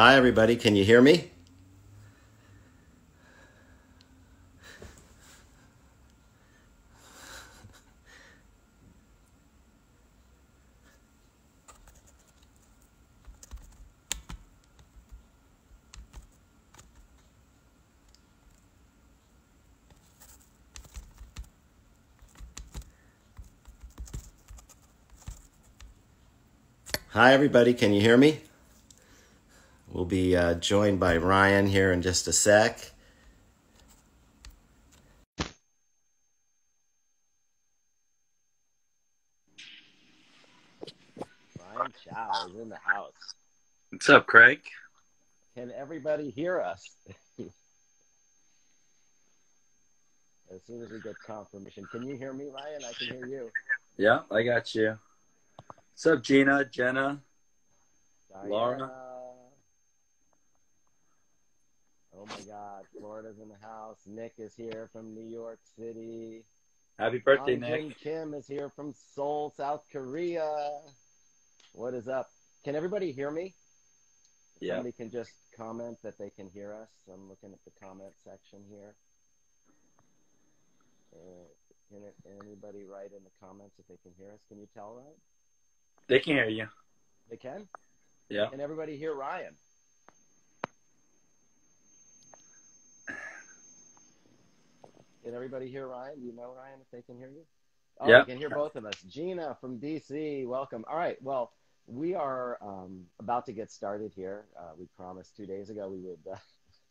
Hi, everybody. Can you hear me? Hi, everybody. Can you hear me? We'll be uh, joined by Ryan here in just a sec. Ryan Chow is in the house. What's up, Craig? Can everybody hear us? as soon as we get confirmation. Can you hear me, Ryan? I can hear you. Yeah, I got you. What's up, Gina, Jenna, Diana. Laura? Oh my God, Florida's in the house. Nick is here from New York City. Happy birthday, Namjoon Nick. Kim is here from Seoul, South Korea. What is up? Can everybody hear me? Yeah. Somebody can just comment that they can hear us. I'm looking at the comment section here. Uh, can it, anybody write in the comments if they can hear us? Can you tell, Ryan? They can hear you. They can? Yeah. Can everybody hear Ryan? Can everybody hear Ryan? Do you know Ryan if they can hear you? Oh, Yeah. I can hear both of us. Gina from DC, welcome. All right, well, we are um, about to get started here. Uh, we promised two days ago we would uh,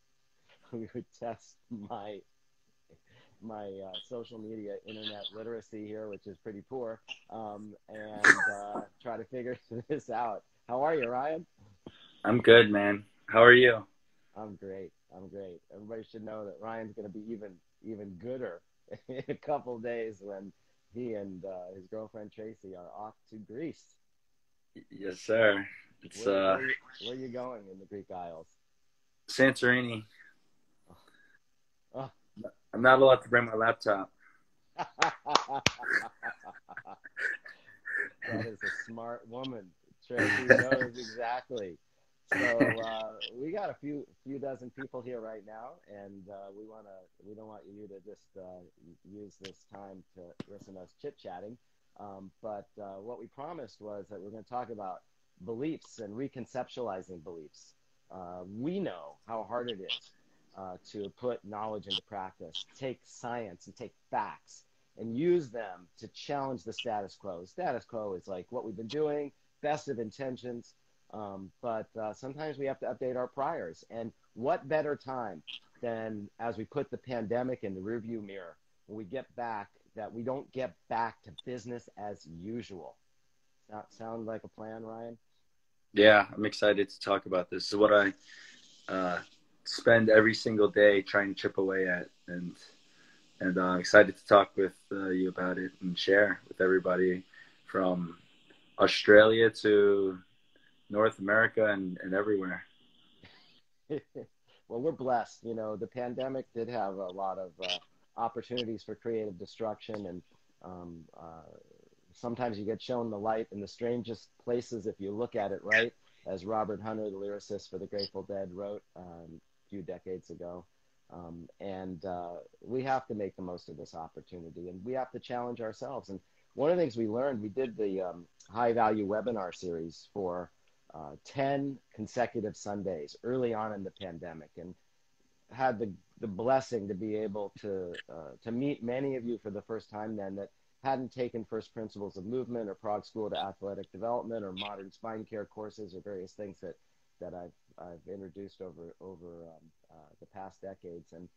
we would test my my uh, social media internet literacy here, which is pretty poor, um, and uh, try to figure this out. How are you, Ryan? I'm good, man. How are you? I'm great. I'm great. Everybody should know that Ryan's going to be even even gooder in a couple days when he and uh, his girlfriend Tracy are off to Greece. Yes, sir. It's Where, uh where, you, where you going in the Greek Isles? Santorini. Oh. I'm not allowed to bring my laptop. that is a smart woman. Tracy knows exactly. So uh, we got a few few dozen people here right now, and uh, we want to we don't want you to just uh, use this time to listen to us chit chatting. Um, but uh, what we promised was that we're going to talk about beliefs and reconceptualizing beliefs. Uh, we know how hard it is uh, to put knowledge into practice, take science and take facts and use them to challenge the status quo. The status quo is like what we've been doing, best of intentions, um, but uh, sometimes we have to update our priors. And what better time than as we put the pandemic in the rearview mirror when we get back that we don't get back to business as usual. That sound like a plan, Ryan? Yeah, I'm excited to talk about this. This is what I uh, spend every single day trying to chip away at, and and uh, excited to talk with uh, you about it and share with everybody from Australia to North America and, and everywhere. well, we're blessed. You know, the pandemic did have a lot of uh, opportunities for creative destruction, and um, uh, sometimes you get shown the light in the strangest places if you look at it right. As Robert Hunter, the lyricist for the Grateful Dead, wrote um, a few decades ago. Um, and uh, we have to make the most of this opportunity, and we have to challenge ourselves. And one of the things we learned, we did the um, high value webinar series for uh, 10 consecutive Sundays early on in the pandemic and had the, the blessing to be able to, uh, to meet many of you for the first time then that hadn't taken first principles of movement or Prague School to Athletic Development or modern spine care courses or various things that, that I've, I've introduced over, over um, uh, the past decades. And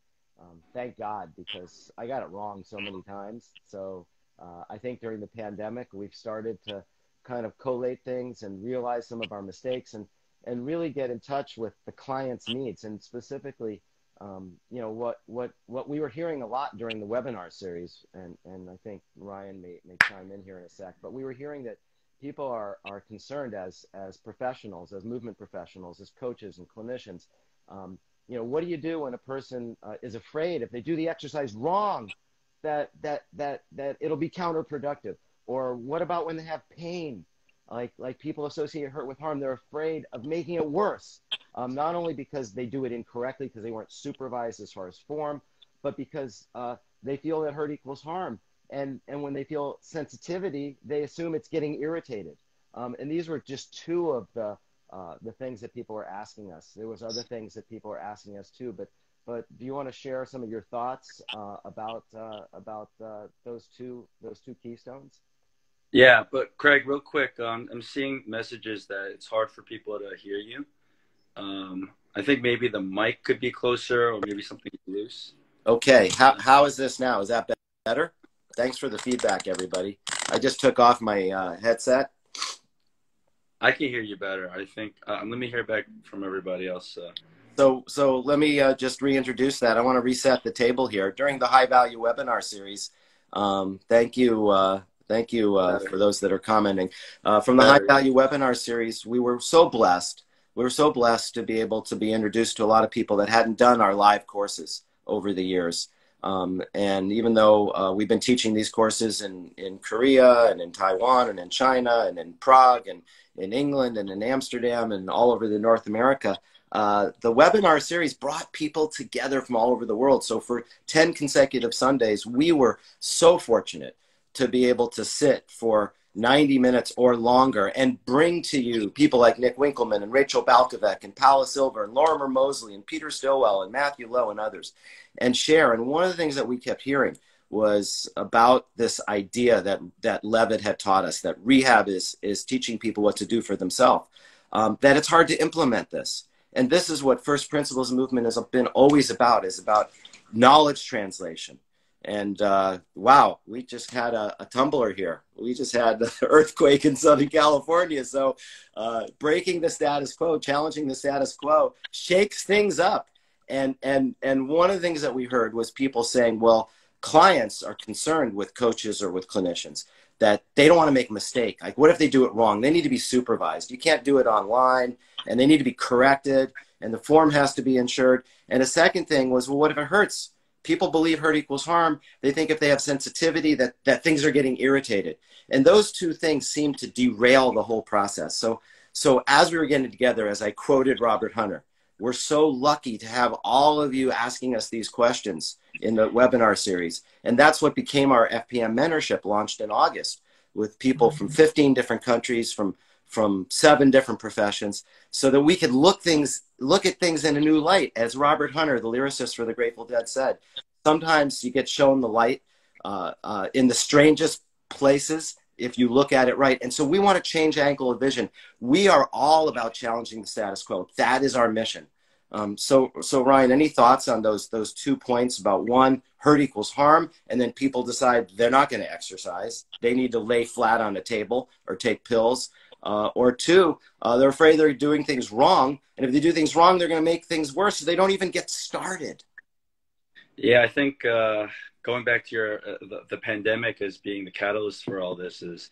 um, thank God because I got it wrong so many times. So uh, I think during the pandemic, we've started to kind of collate things and realize some of our mistakes and, and really get in touch with the client's needs. And specifically um, you know what what what we were hearing a lot during the webinar series and and I think Ryan may, may chime in here in a sec but we were hearing that people are are concerned as as professionals as movement professionals as coaches and clinicians. Um, you know what do you do when a person uh, is afraid if they do the exercise wrong that that that that it'll be counterproductive or what about when they have pain like like people associate hurt with harm they're afraid of making it worse um, not only because they do it incorrectly because they weren't supervised as far as form, but because uh, they feel that hurt equals harm. And, and when they feel sensitivity, they assume it's getting irritated. Um, and these were just two of the, uh, the things that people were asking us. There was other things that people were asking us too, but but do you want to share some of your thoughts uh, about uh, about uh, those two those two keystones? Yeah, but Craig, real quick, um, I'm seeing messages that it's hard for people to hear you. Um, I think maybe the mic could be closer, or maybe something loose. Okay, how how is this now? Is that better? Thanks for the feedback, everybody. I just took off my uh, headset. I can hear you better. I think. Uh, let me hear back from everybody else. Uh. So, so let me uh, just reintroduce that. I want to reset the table here during the high value webinar series. Um, thank you, uh, thank you uh, for those that are commenting. Uh, from the high value webinar series, we were so blessed. We were so blessed to be able to be introduced to a lot of people that hadn't done our live courses over the years. Um, and even though uh, we've been teaching these courses in, in Korea and in Taiwan and in China and in Prague and in England and in Amsterdam and all over the North America, uh, the webinar series brought people together from all over the world. So for 10 consecutive Sundays, we were so fortunate to be able to sit for 90 minutes or longer and bring to you people like Nick Winkelman and Rachel Balkovec and Paula Silver and Lorimer Moseley and Peter Stowell and Matthew Lowe and others and share. And one of the things that we kept hearing was about this idea that, that Lewit had taught us that rehab is, is teaching people what to do for themselves, um, that it's hard to implement this. And this is what First Principles movement has been always about, is about knowledge translation and uh, wow, we just had a, a, temblor here. We just had an earthquake in Southern California. So, uh, breaking the status quo, challenging the status quo, shakes things up. And and and one of the things that we heard was people saying, well, clients are concerned with coaches or with clinicians that they don't want to make a mistake. Like, what if they do it wrong? They need to be supervised. You can't do it online, and they need to be corrected, and the form has to be insured. And a second thing was, well, what if it hurts? People believe hurt equals harm. They think if they have sensitivity that, that things are getting irritated. And those two things seem to derail the whole process. So, so as we were getting together, as I quoted Robert Hunter, we're so lucky to have all of you asking us these questions in the webinar series. And that's what became our FPM mentorship launched in August with people from 15 different countries, from from seven different professions so that we could look things look at things in a new light. As robert hunter the lyricist for the grateful dead said sometimes you get shown the light uh, uh, in the strangest places if you look at it right. And so we want to change angle of vision. We are all about challenging the status quo. That is our mission. Um, so so ryan any thoughts on those those two points about one hurt equals harm and then people decide they're not going to exercise they need to lay flat on a table or take pills uh, or two, uh, they're afraid they're doing things wrong. And if they do things wrong, they're going to make things worse. So they don't even get started. Yeah, I think uh, going back to your uh, the, the, pandemic as being the catalyst for all this is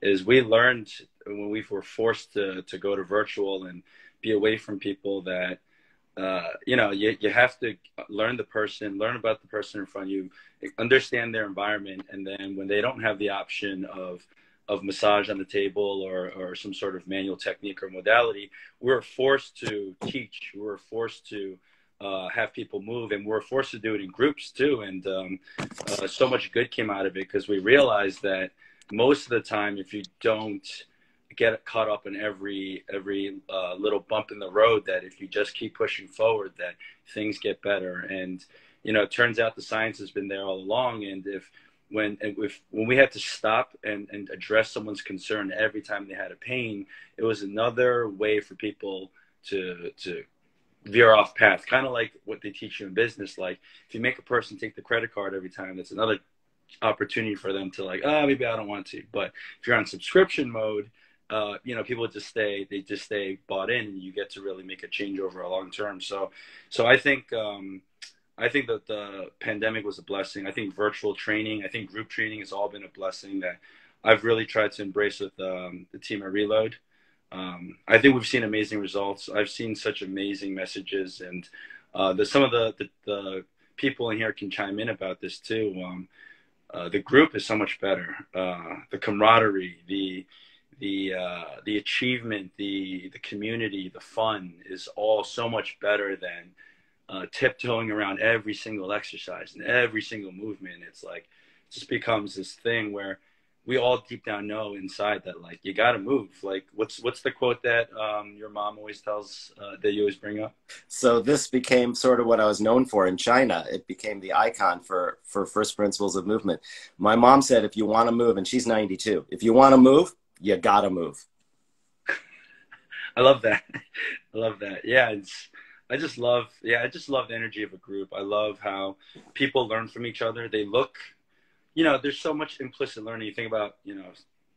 is we learned when we were forced to to go to virtual and be away from people that uh, you know you, you have to learn the person learn about the person in front of you understand their environment and then when they don't have the option of of massage on the table or, or some sort of manual technique or modality, we're forced to teach. We're forced to uh, have people move, and we're forced to do it in groups too. And um, uh, so much good came out of it because we realized that most of the time, if you don't get caught up in every every uh, little bump in the road, that if you just keep pushing forward, that things get better. And you know, it turns out the science has been there all along. And if when if when we had to stop and, and address someone's concern every time they had a pain, it was another way for people to to veer off path. Kind of like what they teach you in business. Like if you make a person take the credit card every time, that's another opportunity for them to like, oh, maybe I don't want to. But if you're on subscription mode, uh, you know, people just stay, they just stay bought in and you get to really make a change over a long term. So, so I think, um, I think that the pandemic was a blessing. I think virtual training, I think group training has all been a blessing that I've really tried to embrace with um, the team at Reload. Um, I think we've seen amazing results. I've seen such amazing messages, and uh, the, some of the, the, the, people in here can chime in about this too. Um, uh, the group is so much better. Uh, the camaraderie, the the uh, the achievement, the the community, the fun is all so much better than uh, tiptoeing around every single exercise and every single movement. It's like it just becomes this thing where we all deep down know inside that like you got to move. Like what's what's the quote that um, your mom always tells uh, that you always bring up? So this became sort of what I was known for in China. It became the icon for for first principles of movement. My mom said, if you want to move, and she's 92, if you want to move, you got to move. I love that. I love that. Yeah, it's. I just love. Yeah, I just love the energy of a group. I love how people learn from each other. They look you know, there's so much implicit learning. You think about, you know,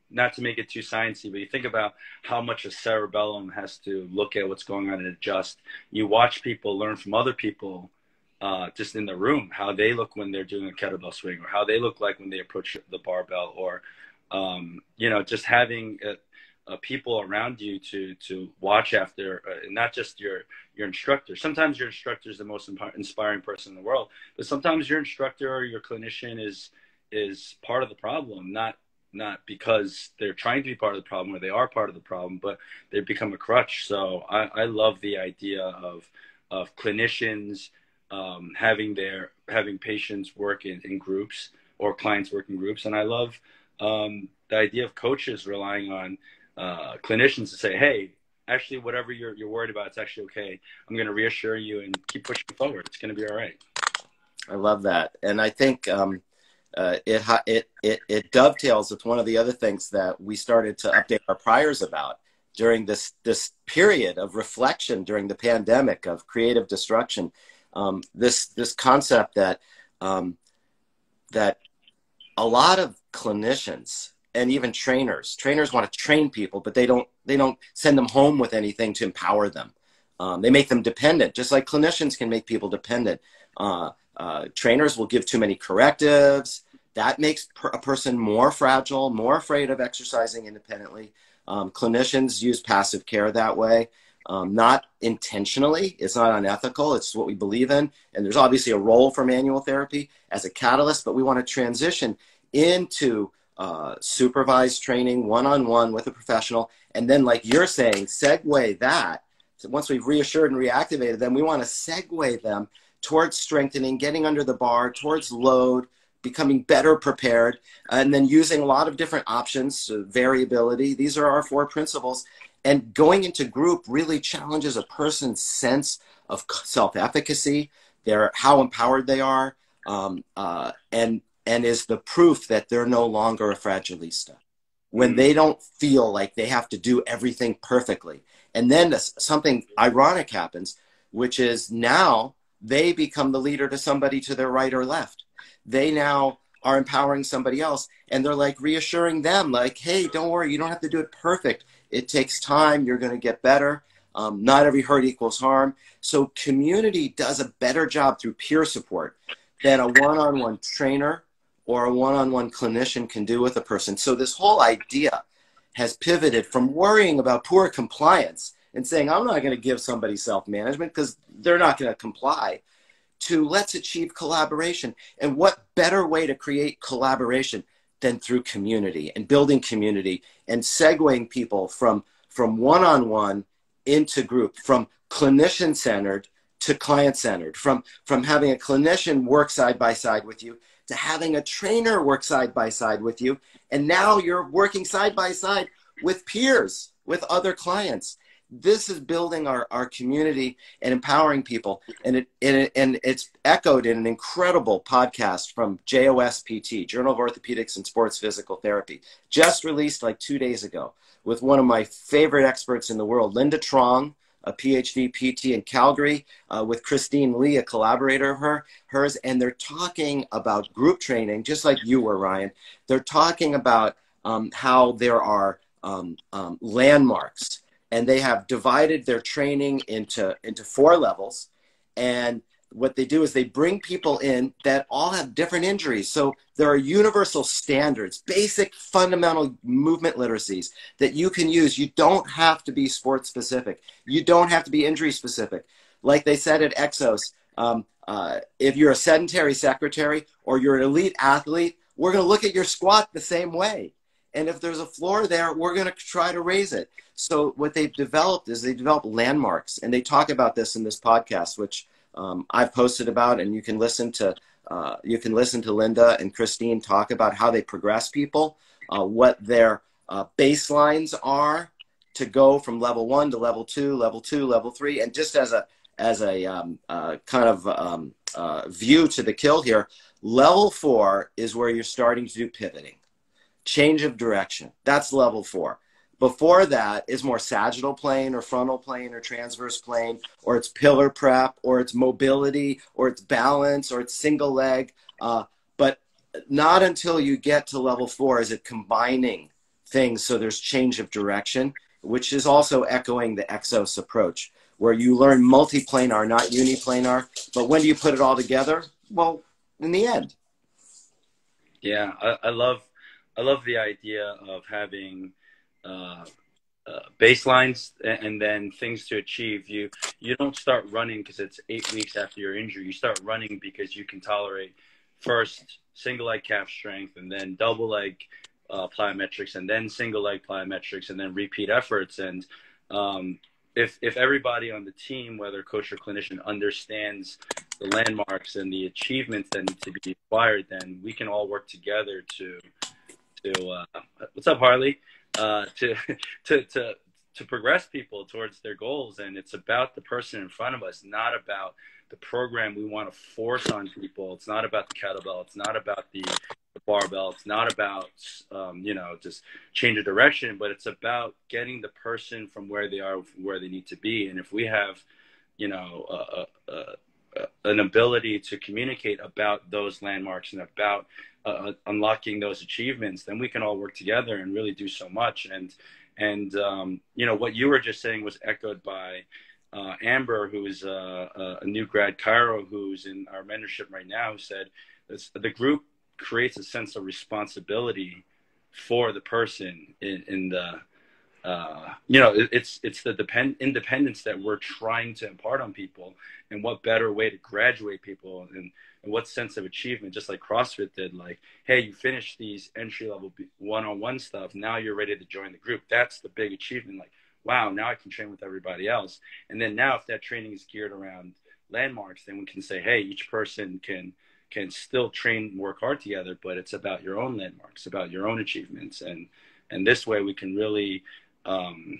not to make it too sciencey, but you think about how much a cerebellum has to look at what's going on and adjust. You watch people learn from other people uh, just in the room, how they look when they're doing a kettlebell swing, or how they look like when they approach the barbell, or um, you know, just having uh, uh, people around you to to watch after, uh, and not just your your instructor. Sometimes your instructor is the most inspiring person in the world, but sometimes your instructor or your clinician is is part of the problem, not not because they're trying to be part of the problem or they are part of the problem, but they become a crutch. So I, I love the idea of of clinicians um, having their having patients work in, in groups or clients work in groups, and I love um, the idea of coaches relying on uh, clinicians to say, "Hey, actually, whatever you're you're worried about, it's actually okay. I'm going to reassure you and keep pushing forward. It's going to be all right." I love that, and I think um, uh, it, it, it, it dovetails with one of the other things that we started to update our priors about during this, this period of reflection during the pandemic of creative destruction. Um, this, this concept that, um, that a lot of clinicians and even trainers, trainers want to train people, but they don't, they don't send them home with anything to empower them. Um, they make them dependent, just like clinicians can make people dependent. Uh, uh, trainers will give too many correctives. That makes per- a person more fragile, more afraid of exercising independently. Um, clinicians use passive care that way, um, not intentionally. It's not unethical. It's what we believe in. And there's obviously a role for manual therapy as a catalyst, but we want to transition into uh, supervised training one on one with a professional. And then, like you're saying, segue that. So once we've reassured and reactivated them, we want to segue them towards strengthening, getting under the bar, towards load, becoming better prepared, and then using a lot of different options, uh, variability. These are our four principles. And going into group really challenges a person's sense of self efficacy, their how empowered they are, um, uh, and and is the proof that they're no longer a fragilista when mm. they don't feel like they have to do everything perfectly. And then something ironic happens, which is now they become the leader to somebody to their right or left. They now are empowering somebody else and they're like reassuring them, like, hey, don't worry, you don't have to do it perfect. It takes time, you're going to get better. Um, not every hurt equals harm. So, community does a better job through peer support than a one on one trainer or a one on one clinician can do with a person. So, this whole idea has pivoted from worrying about poor compliance and saying, I'm not going to give somebody self management because they're not going to comply, to let's achieve collaboration. And what better way to create collaboration than through community and building community and segueing people from from one on one into group, from clinician centered to client centered, from, from having a clinician work side by side with you to having a trainer work side by side with you. And now you're working side by side with peers, with other clients this is building our, our community and empowering people. And, it, and, it, and it's echoed in an incredible podcast from JOSPT, Journal of Orthopedics and Sports Physical Therapy, just released like two days ago with one of my favorite experts in the world, Linda Truong, a PhD PT in Calgary, uh, with Christine Lee, a collaborator of her, hers, and they're talking about group training, just like you were, Ryan. They're talking about um, how there are um, um, landmarks and they have divided their training into into four levels and what they do is they bring people in that all have different injuries. So there are universal standards basic fundamental movement literacies that you can use. You don't have to be sport specific. You don't have to be injury specific. Like they said at exos um, uh, if you're a sedentary secretary or you're an elite athlete we're going to look at your squat the same way. And if there's a floor there, we're going to try to raise it. So what they've developed is they develop landmarks, and they talk about this in this podcast, which um, I've posted about, and you can listen to uh, you can listen to Linda and Christine talk about how they progress people, uh, what their uh, baselines are to go from level one to level two, level two, level three, and just as a as a um, uh, kind of um, uh, view to the kill here, level four is where you're starting to do pivoting, change of direction. That's level four. Before that is more sagittal plane or frontal plane or transverse plane, or it's pillar prep, or it's mobility, or it's balance, or it's single leg. Uh, but not until you get to level four is it combining things so there's change of direction, which is also echoing the Exos approach, where you learn multiplanar, not uniplanar. But when do you put it all together? Well, in the end. Yeah, I, I love I love the idea of having uh, uh, baselines and then things to achieve. You you don't start running because it's eight weeks after your injury. You start running because you can tolerate first single leg calf strength and then double leg uh, plyometrics and then single leg plyometrics and then repeat efforts. And um, if if everybody on the team, whether coach or clinician, understands the landmarks and the achievements that need to be acquired, then we can all work together to to uh, what's up, Harley? Uh, to to to to progress people towards their goals, and it's about the person in front of us, not about the program we want to force on people. It's not about the kettlebell. It's not about the, barbell. It's not about um, you know just change of direction, but it's about getting the person from where they are where they need to be. And if we have you know an ability to communicate about those landmarks and about uh, uh, unlocking those achievements, then we can all work together and really do so much. And and um, you know what you were just saying was echoed by uh, Amber, who is a, a, new grad chiro who's in our mentorship right now, who said the group creates a sense of responsibility for the person in, in the uh, you know, it's it's the depend independence that we're trying to impart on people, and what better way to graduate people, and, and what sense of achievement, just like CrossFit did. Like, hey, you finished these entry level one on one stuff. Now you're ready to join the group. That's the big achievement. Like, wow, now I can train with everybody else. And then now, if that training is geared around landmarks, then we can say, hey, each person can can still train, work hard together, but it's about your own landmarks, about your own achievements, and and this way we can really um,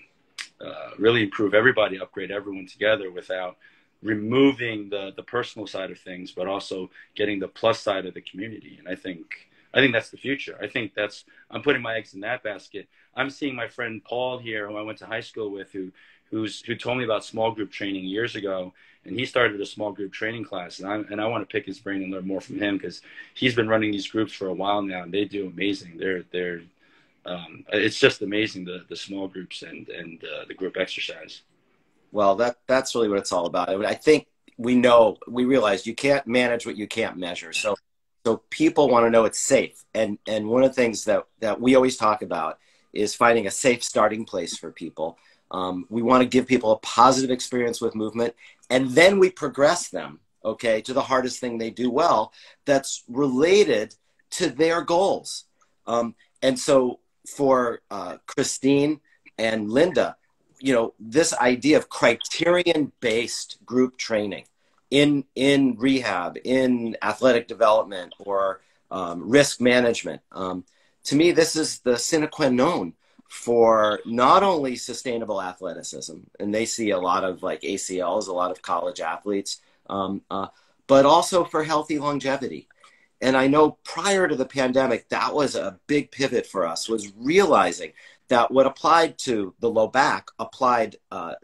uh, really improve everybody, upgrade everyone together without removing the the personal side of things, but also getting the plus side of the community. And I think I think that's the future. I think that's I'm putting my eggs in that basket. I'm seeing my friend Paul here, who I went to high school with, who who's who told me about small group training years ago, and he started a small group training class, and I and I want to pick his brain and learn more from him because he's been running these groups for a while now, and they do amazing. They're they're um, it's just amazing the the small groups and and uh, the group exercise. Well, that that's really what it's all about. I, think we know we realize you can't manage what you can't measure. So so people want to know it's safe, and and one of the things that that we always talk about is finding a safe starting place for people. Um, we want to give people a positive experience with movement, and then we progress them, okay, to the hardest thing they do well that's related to their goals. Um, and so for uh, Christine and Linda, you know, this idea of criterion based group training in, in rehab, in athletic development, or um, risk management. Um, to me, this is the sine qua non for not only sustainable athleticism, and they see a lot of like ACLs, a lot of college athletes, um, uh, but also for healthy longevity and i know prior to the pandemic that was a big pivot for us was realizing that what applied to the low back applied uh,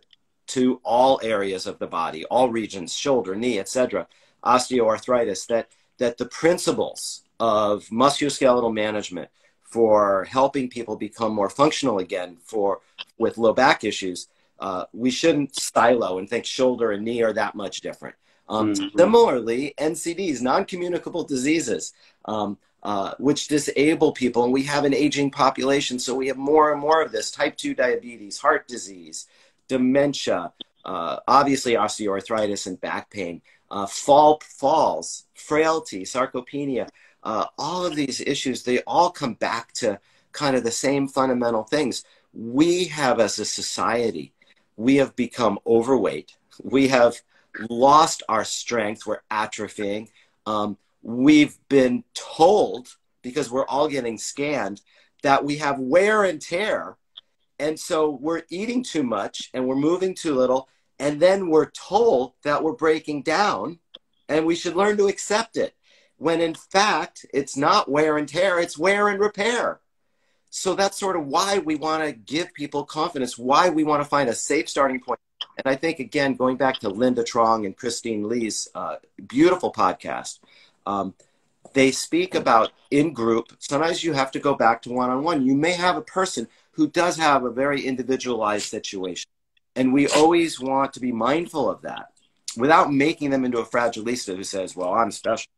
to all areas of the body all regions shoulder knee etc osteoarthritis that that the principles of musculoskeletal management for helping people become more functional again for with low back issues uh, we shouldn't silo and think shoulder and knee are that much different um, mm-hmm. Similarly, NCDs, non communicable diseases, um, uh, which disable people, and we have an aging population, so we have more and more of this type 2 diabetes, heart disease, dementia, uh, obviously osteoarthritis and back pain, uh, fall, falls, frailty, sarcopenia. Uh, all of these issues, they all come back to kind of the same fundamental things. We have, as a society, we have become overweight. We have lost our strength. We're atrophying. Um, we've been told, because we're all getting scanned, that we have wear and tear. And so we're eating too much and we're moving too little. And then we're told that we're breaking down and we should learn to accept it. When in fact, it's not wear and tear, it's wear and repair. So that's sort of why we want to give people confidence, why we want to find a safe starting point. And I think, again, going back to Linda Truong and Christine Lee's uh, beautiful podcast, um, they speak about in group. Sometimes you have to go back to one on one. You may have a person who does have a very individualized situation. And we always want to be mindful of that without making them into a fragilista who says, well, I'm special.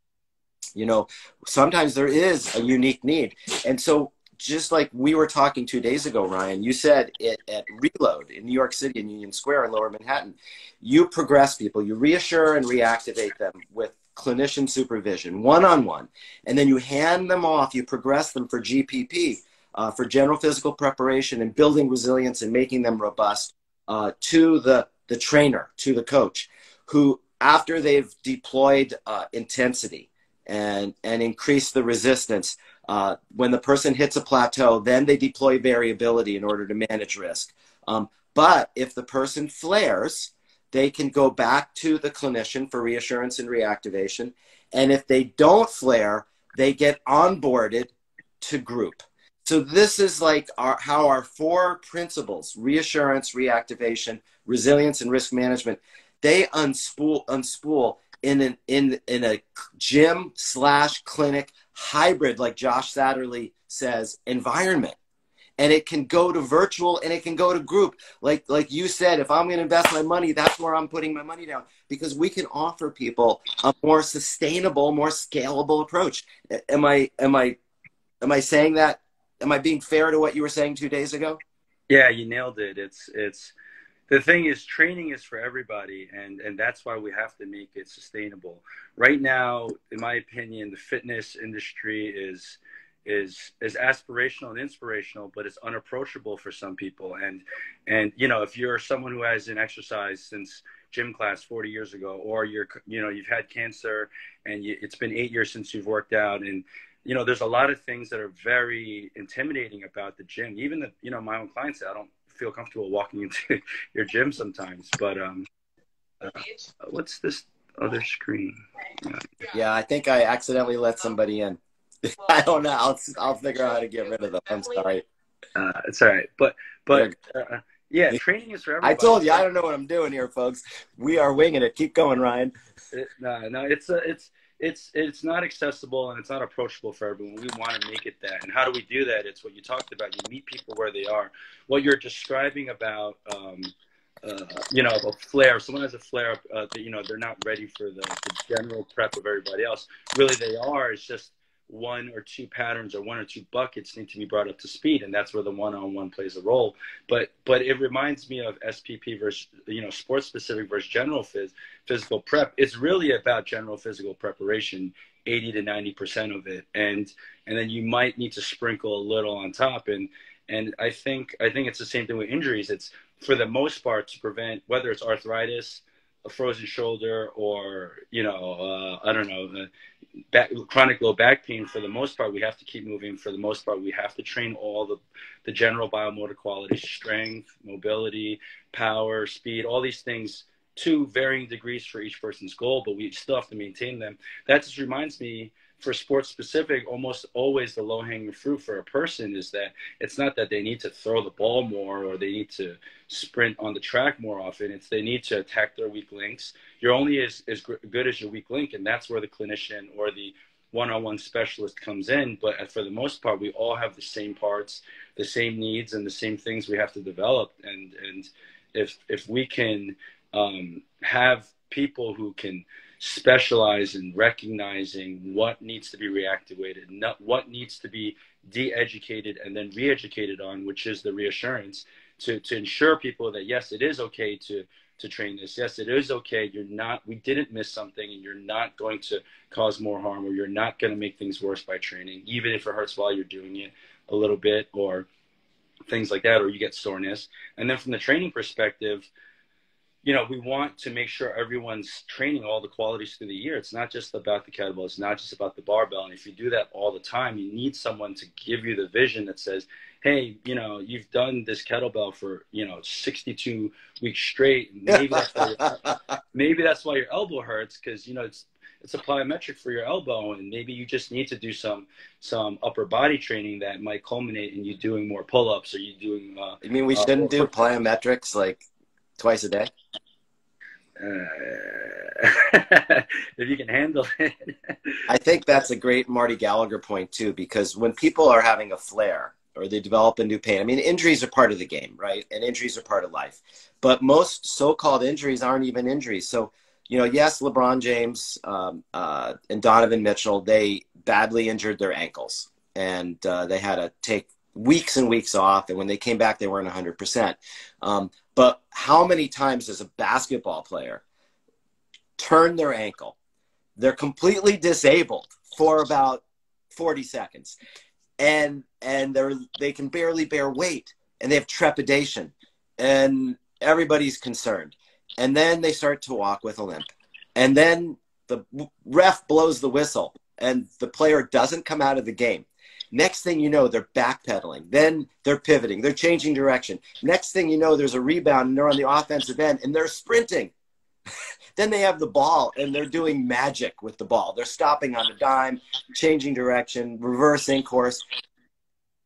You know, sometimes there is a unique need. And so, just like we were talking two days ago, Ryan, you said it at Reload in New York City in Union Square in Lower Manhattan, you progress people, you reassure and reactivate them with clinician supervision, one on one, and then you hand them off, you progress them for GPP, uh, for general physical preparation and building resilience and making them robust uh, to the, the trainer, to the coach, who, after they've deployed uh, intensity and, and increased the resistance, uh, when the person hits a plateau, then they deploy variability in order to manage risk. Um, but if the person flares, they can go back to the clinician for reassurance and reactivation. And if they don't flare, they get onboarded to group. So this is like our, how our four principles, reassurance, reactivation, resilience, and risk management, they unspool, unspool in an, in, in a gym slash clinic hybrid, like Josh Satterley says, environment. And it can go to virtual and it can go to group. Like like you said if i'm going to invest my money that's where i'm putting my money down. Because we can offer people a more sustainable more scalable approach. Am i am i am i saying that? Am i being fair to what you were saying two days ago? Yeah you nailed it. It's it's the thing is training is for everybody and and that's why we have to make it sustainable right now in my opinion the fitness industry is is is aspirational and inspirational, but it's unapproachable for some people. And and you know, if you're someone who has an exercise since gym class 40 years ago, or you're you know you've had cancer and you, it's been eight years since you've worked out, and you know there's a lot of things that are very intimidating about the gym. Even the you know my own clients, I don't feel comfortable walking into your gym sometimes. But um, uh, what's this other screen? Yeah. yeah, I think I accidentally let somebody in. I don't know. I'll I'll figure out how to get rid of them. I'm sorry. Uh, it's all right, but but uh, yeah, training is for everybody. I told you I don't know what I'm doing here, folks. We are winging it. Keep going, Ryan. It, no, no, it's a, it's it's it's not accessible and it's not approachable for everyone. We want to make it that. And how do we do that? It's what you talked about. You meet people where they are. What you're describing about. Um, uh, you know, a flare. Someone has a flare up. Uh, you know, they're not ready for the, the general prep of everybody else. Really, they are. It's just one or two patterns or one or two buckets need to be brought up to speed and that's where the one-on-one plays a role. But but it reminds me of spp versus you know sports specific versus general phys, physical prep. It's really about general physical preparation 80 to 90 percent of it. And and then you might need to sprinkle a little on top. And and i think i think it's the same thing with injuries. It's for the most part to prevent whether it's arthritis a frozen shoulder or you know uh, I don't know back, chronic low back pain for the most part we have to keep moving. For the most part we have to train all the the general biomotor qualities strength mobility power speed all these things to varying degrees for each person's goal but we still have to maintain them. That just reminds me for sports specific, almost always the low hanging fruit for a person is that it's not that they need to throw the ball more or they need to sprint on the track more often. It's they need to attack their weak links. You're only as, as good as your weak link, and that's where the clinician or the one-on-one specialist comes in but for the most part we all have the same parts the same needs and the same things we have to develop and and if if we can um, have people who can specialize in recognizing what needs to be reactivated, not what needs to be de-educated and then re-educated on, which is the reassurance to, to ensure people that yes, it is okay to to train this. Yes, it is okay. You're not we didn't miss something and you're not going to cause more harm or you're not going to make things worse by training, even if it hurts while you're doing it. a little bit or things like that, or you get soreness. And then from the training perspective, you know, we want to make sure everyone's training all the qualities through the year. It's not just about the kettlebell. It's not just about the barbell. And if you do that all the time, you need someone to give you the vision that says, hey, you know, you've done this kettlebell for, you know, 62 weeks straight. Maybe that's why your, maybe that's why your elbow hurts because, you know, it's, it's a plyometric for your elbow and maybe you just need to do some some upper body training that might culminate in you doing more pull-ups or you doing uh, you mean we uh, shouldn't do plyometrics like twice a day? Uh, if you can handle it. I think that's a great Marty Gallagher point too, because when people are having a flare or they develop a new pain, I mean, injuries are part of the game, right? And injuries are part of life. But most so-called injuries aren't even injuries. So, you know, yes, LeBron James um, uh, and Donovan Mitchell, they badly injured their ankles, and uh, they had to take weeks and weeks off. And when they came back, they weren't 100%. Um, but how many times does a basketball player turn their ankle? They're completely disabled for about 40 seconds. And and they're they can barely bear weight and they have trepidation and everybody's concerned. And then they start to walk with a limp. And then the ref blows the whistle and the player doesn't come out of the game. Next thing you know, they're backpedaling. Then they're pivoting. They're changing direction. Next thing you know, there's a rebound and they're on the offensive end and they're sprinting. then they have the ball and they're doing magic with the ball. They're stopping on a dime, changing direction, reversing course,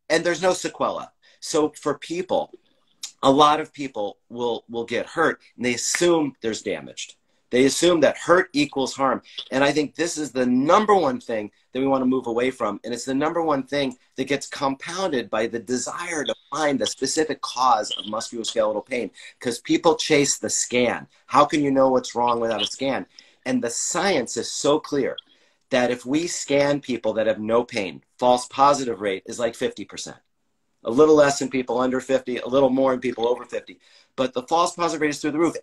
and there's no sequela. So for people, a lot of people will will get hurt and they assume there's damaged. They assume that hurt equals harm. And I think this is the number one thing that we want to move away from. And it's the number one thing that gets compounded by the desire to find the specific cause of musculoskeletal pain because people chase the scan. How can you know what's wrong without a scan? And the science is so clear that if we scan people that have no pain, false positive rate is like 50%. A little less in people under 50, a little more in people over 50. But the false positive rate is through the roof.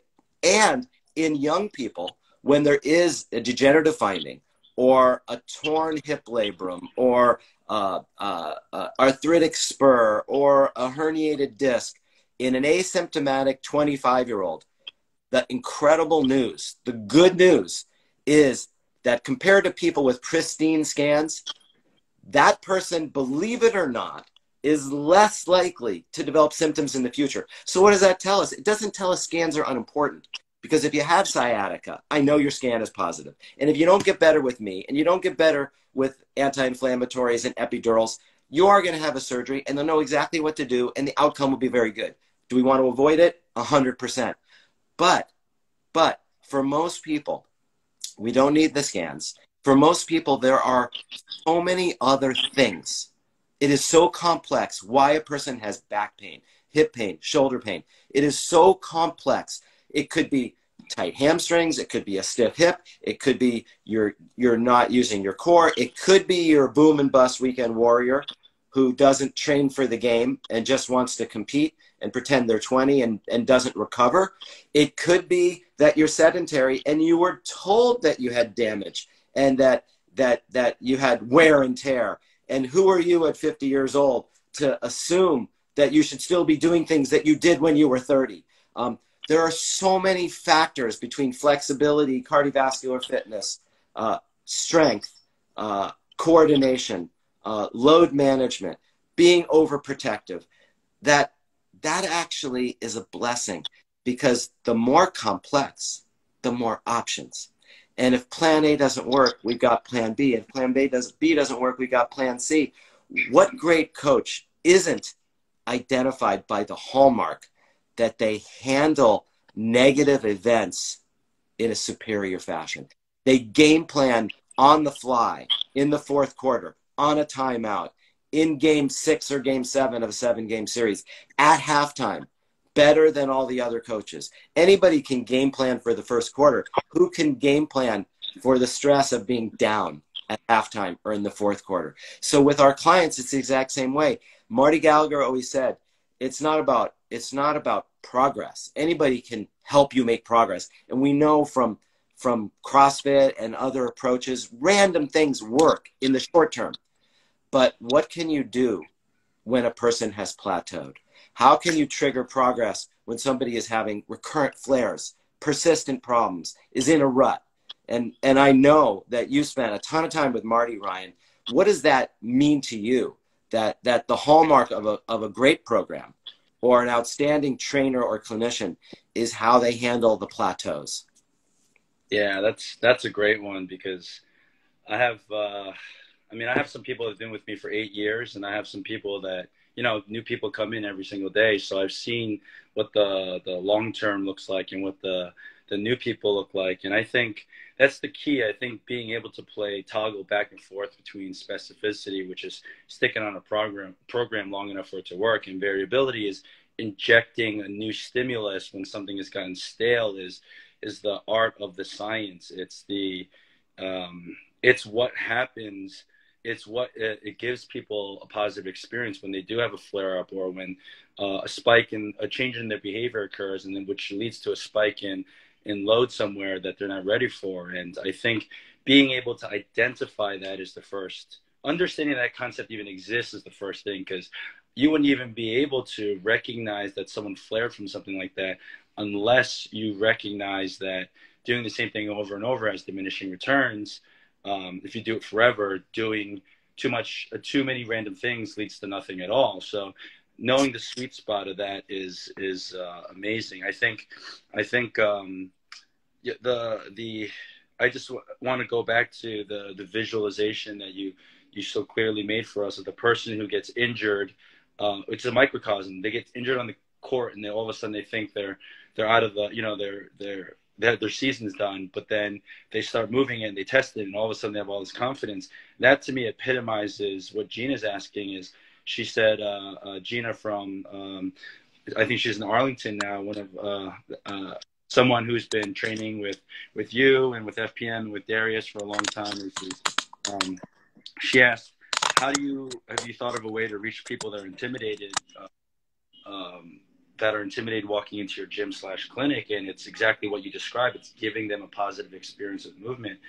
And in young people when there is a degenerative finding or a torn hip labrum or uh, uh, uh, arthritic spur or a herniated disc in an asymptomatic 25 year old, the incredible news, the good news is that compared to people with pristine scans, that person, believe it or not, is less likely to develop symptoms in the future. So, what does that tell us? It doesn't tell us scans are unimportant. Because if you have sciatica, I know your scan is positive. And if you don't get better with me and you don't get better with anti inflammatories and epidurals, you are going to have a surgery and they'll know exactly what to do and the outcome will be very good. Do we want to avoid it? 100%. But, but for most people, we don't need the scans. For most people, there are so many other things. It is so complex why a person has back pain, hip pain, shoulder pain. It is so complex it could be tight hamstrings. It could be a stiff hip. It could be you're you're not using your core. It could be your boom and bust weekend warrior who doesn't train for the game and just wants to compete and pretend they're 20 and, and doesn't recover. It could be that you're sedentary and you were told that you had damage and that that that you had wear and tear. And who are you at 50 years old to assume that you should still be doing things that you did when you were 30? Um, there are so many factors between flexibility, cardiovascular fitness, uh, strength, uh, coordination, uh, load management, being overprotective, that that actually is a blessing because the more complex, the more options. And if plan A doesn't work, we've got plan B. If plan B, does, B doesn't work, we've got plan C. What great coach isn't identified by the hallmark that they handle negative events in a superior fashion. They game plan on the fly in the fourth quarter, on a timeout, in game six or game seven of a seven game series, at halftime, better than all the other coaches. Anybody can game plan for the first quarter. Who can game plan for the stress of being down at halftime or in the fourth quarter? So with our clients, it's the exact same way. Marty Gallagher always said, it's not about it's not about progress. Anybody can help you make progress. And we know from from CrossFit and other approaches, random things work in the short term. But what can you do when a person has plateaued? How can you trigger progress when somebody is having recurrent flares, persistent problems, is in a rut? And, and I know that you spent a ton of time with Marty Ryan. What does that mean to you? That, that the hallmark of a, of a great program or an outstanding trainer or clinician is how they handle the plateaus. Yeah, that's that's a great one because I have uh, I mean I have some people that have been with me for eight years and I have some people that you know new people come in every single day so I've seen what the the long term looks like and what the the new people look like. And I think that's the key. I think being able to play toggle back and forth between specificity, which is sticking on a program program long enough for it to work, and variability is injecting a new stimulus when something has gotten stale is is the art of the science. It's the um, it's what happens it's what it, it, gives people a positive experience when they do have a flare up or when uh, a spike in a change in their behavior occurs and then which leads to a spike in in load somewhere that they're not ready for. And I think being able to identify that is the first. Understanding that concept even exists is the first thing because you wouldn't even be able to recognize that someone flared from something like that unless you recognize that doing the same thing over and over has diminishing returns. Um, if you do it forever, doing too much, uh, too many random things leads to nothing at all. So knowing the sweet spot of that is is uh, amazing. I think I think um, the the I just w- want to go back to the the visualization that you you so clearly made for us of the person who gets injured. Uh, it's a microcosm. They get injured on the court, and they all of a sudden they think they're they're out of the you know they're they're their, their season's done, but then they start moving it and they test it, and all of a sudden they have all this confidence. That to me epitomizes what Gina's asking is she said uh, uh, Gina from um, I think she's in Arlington now. One of uh, someone who's been training with with you and with FPM and with Darius for a long time. Um, she asked, "How do you have you thought of a way to reach people that are intimidated?" Um, that are intimidated walking into your gym slash clinic and it's exactly what you described it's giving them a positive experience of movement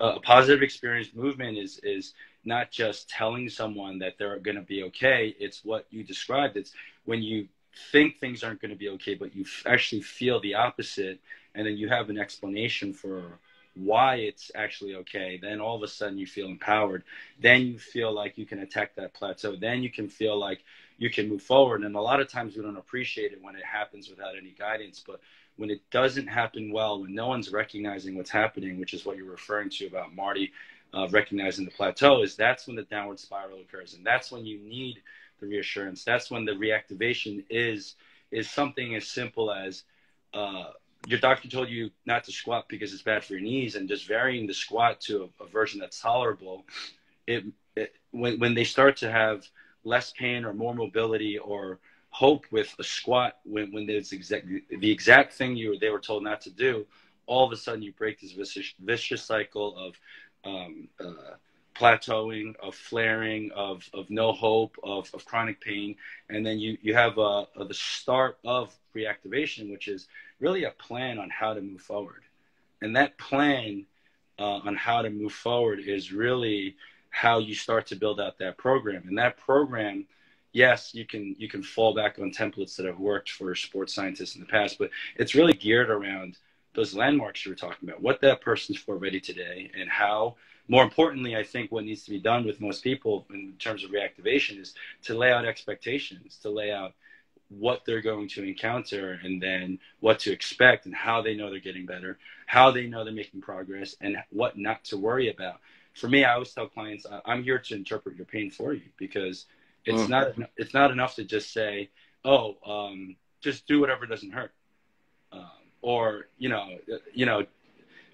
uh, a positive experience movement is is not just telling someone that they're going to be okay. It's what you described. It's when you think things aren't going to be okay, but you actually feel the opposite, and then you have an explanation for why it's actually okay. Then all of a sudden you feel empowered. Then you feel like you can attack that plateau. Then you can feel like you can move forward. And a lot of times we don't appreciate it when it happens without any guidance, but when it doesn't happen well, when no one's recognizing what's happening, which is what you're referring to about Marty uh, recognizing the plateau is that's when the downward spiral occurs. And that's when you need the reassurance. That's when the reactivation is is something as simple as uh, your doctor told you not to squat because it's bad for your knees and just varying the squat to a, a version that's tolerable it, it, when, when they start to have less pain or more mobility or hope with a squat when, when there's exact, the exact thing you they were told not to do all of a sudden you break this vicious, vicious cycle of um, uh, plateauing, of flaring, of, of no hope, of, of chronic pain. And then you, you have uh, uh, the start of reactivation, which is really a plan on how to move forward. And that plan uh, on how to move forward is really how you start to build out that program. And that program, yes, you can you can fall back on templates that have worked for sports scientists in the past, but it's really geared around – those landmarks you were talking about, what that person's for ready today, and how. More importantly, I think what needs to be done with most people in terms of reactivation is to lay out expectations, to lay out what they're going to encounter and then what to expect and how they know they're getting better, how they know they're making progress, and what not to worry about. For me, I always tell clients, I'm here to interpret your pain for you because it's mm. not it's not enough to just say, oh, um, just do whatever doesn't hurt. Or you know, you know,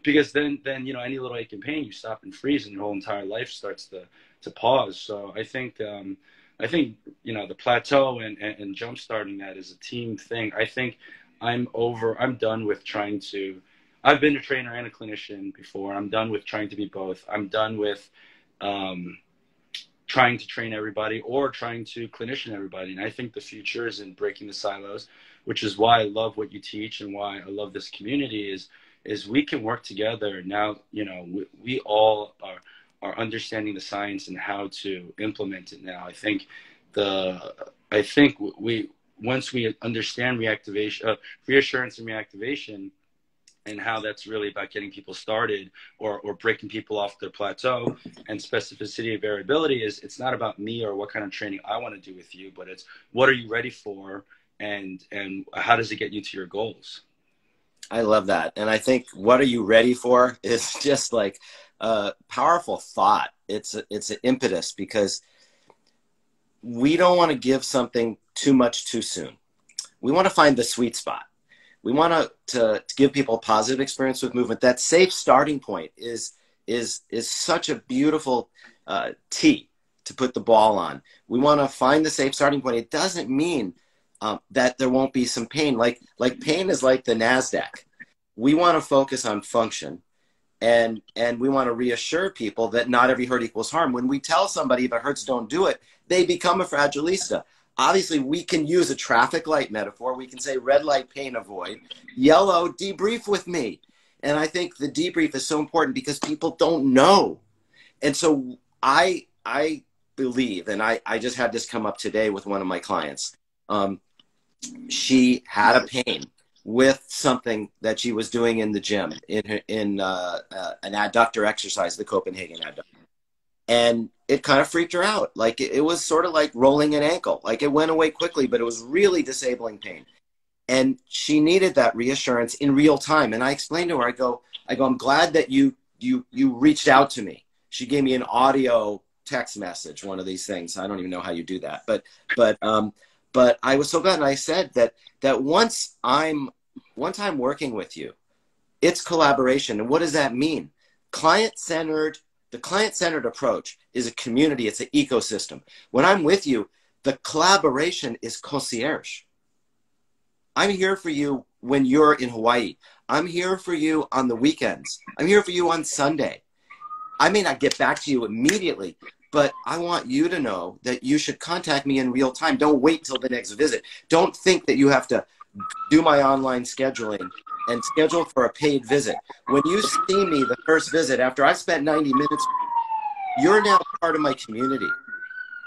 because then then you know any little ache and pain, you stop and freeze, and your whole entire life starts to to pause. So I think um, I think you know the plateau and, and, and jump starting that is a team thing. I think I'm over. I'm done with trying to. I've been a trainer and a clinician before. I'm done with trying to be both. I'm done with um, trying to train everybody or trying to clinician everybody. And I think the future is in breaking the silos which is why I love what you teach and why I love this community is is we can work together now you know we, we all are are understanding the science and how to implement it now I think the I think we once we understand reactivation, uh, reassurance and reactivation, and how that's really about getting people started or, or breaking people off their plateau and specificity of variability is it's not about me or what kind of training I want to do with you, but it's what are you ready for and and how does it get you to your goals? I love that. And I think what are you ready for is just like a powerful thought. It's a, it's an impetus because we don't want to give something too much too soon. We want to find the sweet spot. We want to, to, give people a positive experience with movement. That safe starting point is is is such a beautiful uh, tee to put the ball on. We want to find the safe starting point. It doesn't mean um, that there won't be some pain. Like like pain is like the Nasdaq. We want to focus on function, and and we want to reassure people that not every hurt equals harm. When we tell somebody if it hurts, don't do it, they become a fragilista. Obviously, we can use a traffic light metaphor. We can say red light, pain, avoid. Yellow, debrief with me. And I think the debrief is so important because people don't know. And so I I believe, and I, I just had this come up today with one of my clients. Um, she had a pain with something that she was doing in the gym in her, in uh, uh, an adductor exercise, the Copenhagen adductor, and it kind of freaked her out. Like it, it was sort of like rolling an ankle. Like it went away quickly, but it was really disabling pain, and she needed that reassurance in real time. And I explained to her, I go, I go, I'm glad that you you you reached out to me. She gave me an audio text message, one of these things. I don't even know how you do that, but but um, but I was so glad. And I said that that once I'm once I'm working with you, it's collaboration. And what does that mean? Client centered. The client centered approach is a community. It's an ecosystem. When I'm with you, the collaboration is concierge. I'm here for you when you're in Hawaii. I'm here for you on the weekends. I'm here for you on Sunday. I may not get back to you immediately, but I want you to know that you should contact me in real time. Don't wait till the next visit. Don't think that you have to do my online scheduling and schedule for a paid visit. When you see me the first visit after I've spent 90 minutes, you're now part of my community,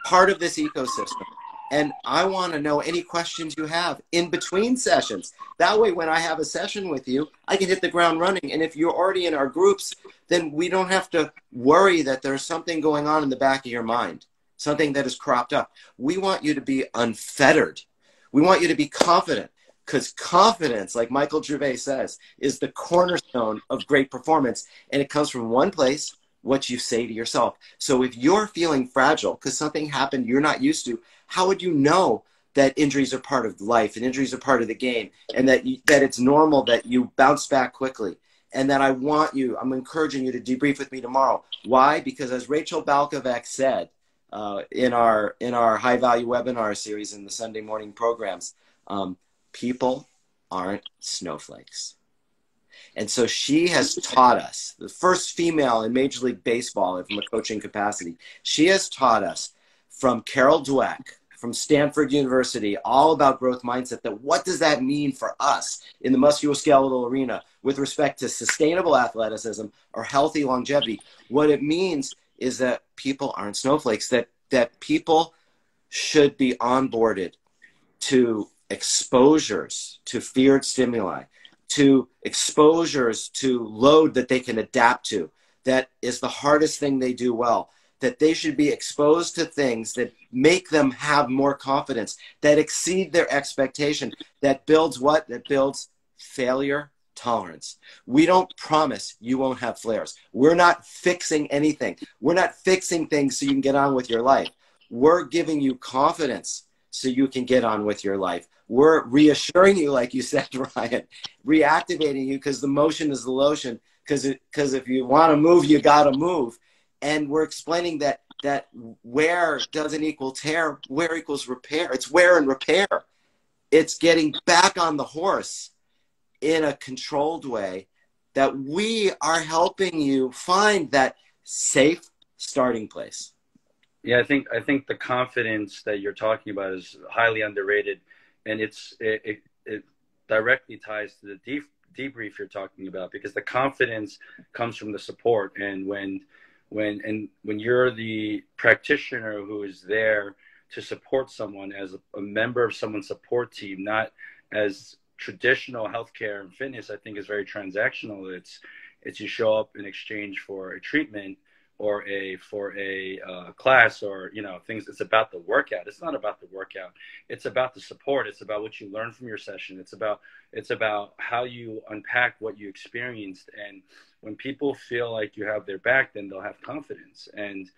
part of this ecosystem. And I want to know any questions you have in between sessions. That way, when I have a session with you, I can hit the ground running. And if you're already in our groups, then we don't have to worry that there's something going on in the back of your mind, something that is cropped up. We want you to be unfettered. We want you to be confident because confidence, like Michael Gervais says, is the cornerstone of great performance. And it comes from one place what you say to yourself. So if you're feeling fragile because something happened you're not used to, how would you know that injuries are part of life and injuries are part of the game and that you, that it's normal that you bounce back quickly and that I want you, I'm encouraging you to debrief with me tomorrow. Why? Because as Rachel Balkovec said uh, in our in our high value webinar series in the Sunday morning programs, um, people aren't snowflakes. And so she has taught us, the first female in Major League Baseball from a coaching capacity, she has taught us from Carol Dweck, from Stanford University, all about growth mindset. That what does that mean for us in the musculoskeletal arena with respect to sustainable athleticism or healthy longevity? What it means is that people aren't snowflakes. That that people should be onboarded to exposures to feared stimuli, to exposures to load that they can adapt to. That is the hardest thing they do well. That they should be exposed to things that make them have more confidence, that exceed their expectation, that builds what? That builds failure tolerance. We don't promise you won't have flares. We're not fixing anything. We're not fixing things so you can get on with your life. We're giving you confidence so you can get on with your life we're reassuring you, like you said, Ryan, reactivating you because the motion is the lotion. Because because if you want to move, you got to move, and we're explaining that that wear doesn't equal tear. Wear equals repair. It's wear and repair. It's getting back on the horse in a controlled way that we are helping you find that safe starting place. Yeah, I think I think the confidence that you're talking about is highly underrated and it's it, it, it directly ties to the deep debrief you're talking about because the confidence comes from the support and when when and when you're the practitioner who is there to support someone as a, a member of someone's support team, not as traditional healthcare and fitness. I think is very transactional. It's it's you show up in exchange for a treatment or a for a uh, class or you know things it's about the workout. It's not about the workout. It's about the support. It's about what you learn from your session. It's about it's about how you unpack what you experienced. And when people feel like you have their back then they'll have confidence. And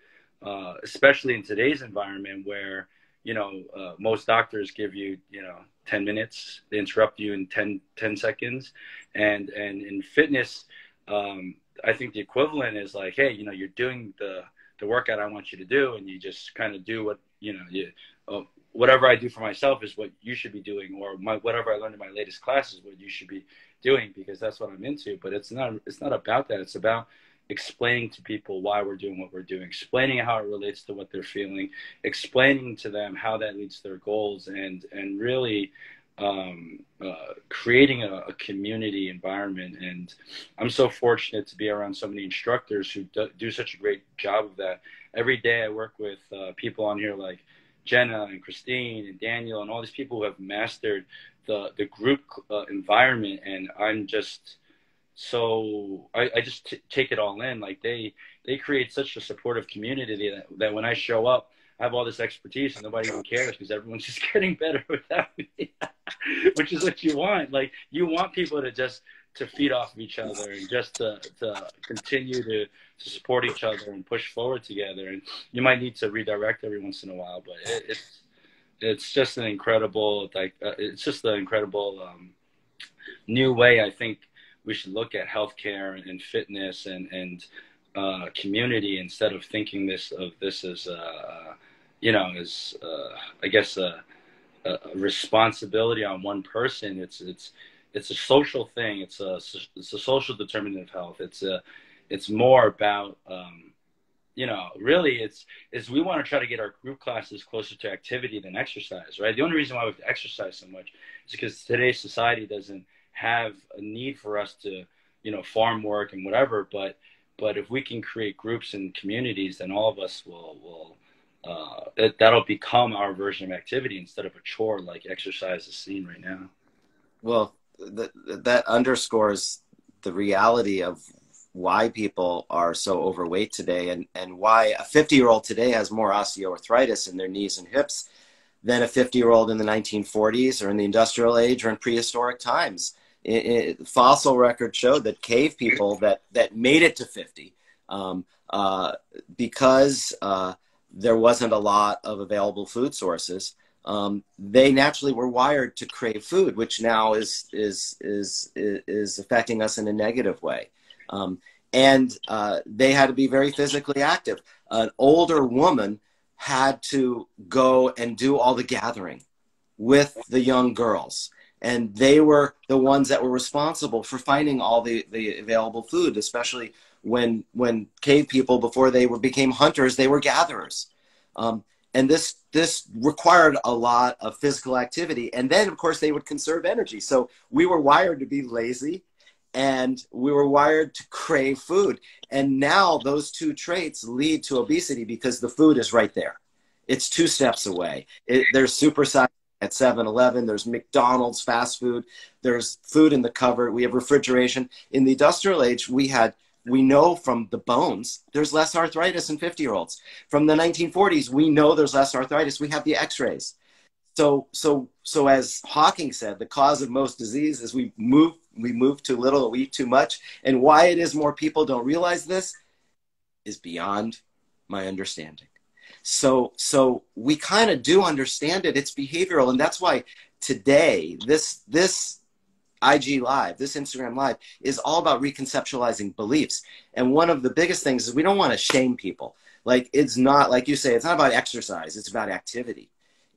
uh, especially in today's environment where you know uh, most doctors give you you know 10 minutes they interrupt you in 10 10 seconds. And and in fitness um, I think the equivalent is like, hey, you know, you're doing the the workout I want you to do, and you just kind of do what you know, you, uh, whatever I do for myself is what you should be doing, or my whatever I learned in my latest class is what you should be doing because that's what I'm into. But it's not it's not about that. It's about explaining to people why we're doing what we're doing, explaining how it relates to what they're feeling, explaining to them how that leads to their goals, and and really um, uh, creating a, a, community environment. And I'm so fortunate to be around so many instructors who do, do such a great job of that. Every day I work with uh, people on here like Jenna and Christine and Daniel and all these people who have mastered the, the group uh, environment. And I'm just so, I, I just take it all in. Like they, they create such a supportive community that, that when I show up, have all this expertise and nobody even cares because everyone's just getting better without me, which is what you want. Like you want people to just to feed off of each other and just to, to continue to, to support each other and push forward together. And you might need to redirect every once in a while, but it, it's it's just an incredible like uh, it's just an incredible um, new way I think we should look at healthcare and fitness and and uh, community instead of thinking this of this as uh, you know, is uh, I guess a, a, responsibility on one person. It's it's it's a social thing. It's a it's a social determinant of health. It's a it's more about um, you know really it's is we want to try to get our group classes closer to activity than exercise, right? The only reason why we have to exercise so much is because today's society doesn't have a need for us to you know farm work and whatever, but but if we can create groups and communities, then all of us will will uh, that, that'll become our version of activity instead of a chore like exercise is seen right now. Well, that that underscores the reality of why people are so overweight today and, and why a 50 year old today has more osteoarthritis in their knees and hips than a 50 year old in the 1940s or in the industrial age or in prehistoric times. It, it, fossil records showed that cave people that, that made it to 50 um, uh, because uh, there wasn't a lot of available food sources. Um, they naturally were wired to crave food, which now is is is is affecting us in a negative way. Um, and uh, they had to be very physically active. An older woman had to go and do all the gathering with the young girls and they were the ones that were responsible for finding all the, the available food especially when when cave people before they were became hunters they were gatherers um, and this this required a lot of physical activity and then of course they would conserve energy so we were wired to be lazy and we were wired to crave food and now those two traits lead to obesity because the food is right there it's two steps away it, there's supersized at 7-Eleven. There's McDonald's fast food. There's food in the cupboard. We have refrigeration. In the industrial age, we had we know from the bones there's less arthritis in 50 year olds. From the 1940s, we know there's less arthritis. We have the X-rays. So so so as Hawking said, the cause of most disease is we move we move too little, we eat too much, and why it is more people don't realize this is beyond my understanding. So, so we kind of do understand it. It's behavioral, and that's why today this this IG Live, this Instagram Live is all about reconceptualizing beliefs. And one of the biggest things is we don't want to shame people. Like it's not like you say, it's not about exercise; it's about activity